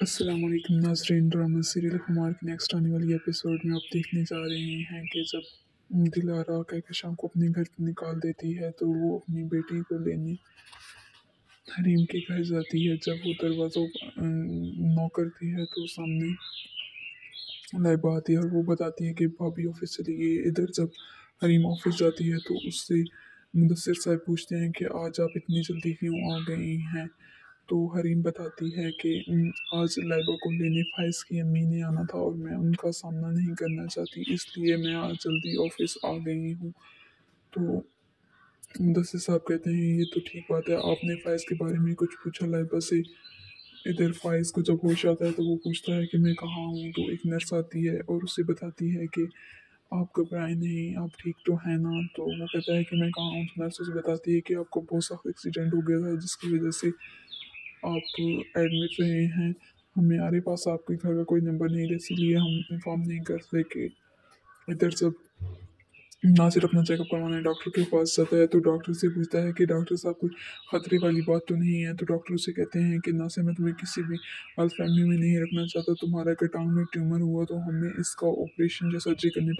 वालेकुम नाजरीन drama serial Kumar के नेक्स्ट आने वाली एपिसोड में आप देखने जा रहे हैं कि जब दिलारा कहकशां को अपने घर निकाल देती है तो वो अपनी बेटी को लेने हरीम के घर जाती है। जब वो दरवाज़ों नॉक करती है तो सामने लाइबा आती है और वो बताती है कि भाभी ऑफ़िस चली गई इधर जब हरीम ऑफ़िस जाती है तो उससे मुदसर साहब पूछते हैं कि आज आप इतनी जल्दी क्यों आ गई हैं? तो हरीम बताती है कि आज लाइबा को लेने फाइज की अम्मी ने आना था और मैं उनका सामना नहीं करना चाहती, इसलिए मैं आज जल्दी ऑफ़िस आ गई हूँ। तो मुदसर साहब कहते हैं, ये तो ठीक बात है, आपने फाइज के बारे में कुछ पूछा लाइबा से? इधर फाइज को जब होश आता है तो वो पूछता है कि मैं कहाँ हूँ? तो एक नर्स आती है और उसे बताती है कि, आप घबराए नहीं, आप ठीक तो हैं ना? तो वो कहता है कि, मैं कहाँ हूँ? तो नर्स उसे बताती है कि आपको बहुत सख्त एक्सीडेंट हो गया था, जिसकी वजह से आप एडमिट रहे हैं। हमारे पास आपके घर का कोई नंबर नहीं है, इसीलिए हम इन्फॉर्म नहीं कर सके। इधर सब नासिर अपना चेकअप करवाने डॉक्टर के पास जाता है तो डॉक्टर से पूछता है कि डॉक्टर साहब कोई ख़तरे वाली बात तो नहीं है? तो डॉक्टर उसे कहते हैं कि ना से मैं तुम्हें किसी भी हाल फैमिली में नहीं रखना चाहता, तुम्हारा कटाउन में ट्यूमर हुआ तो हमें इसका ऑपरेशन या सर्जरी करने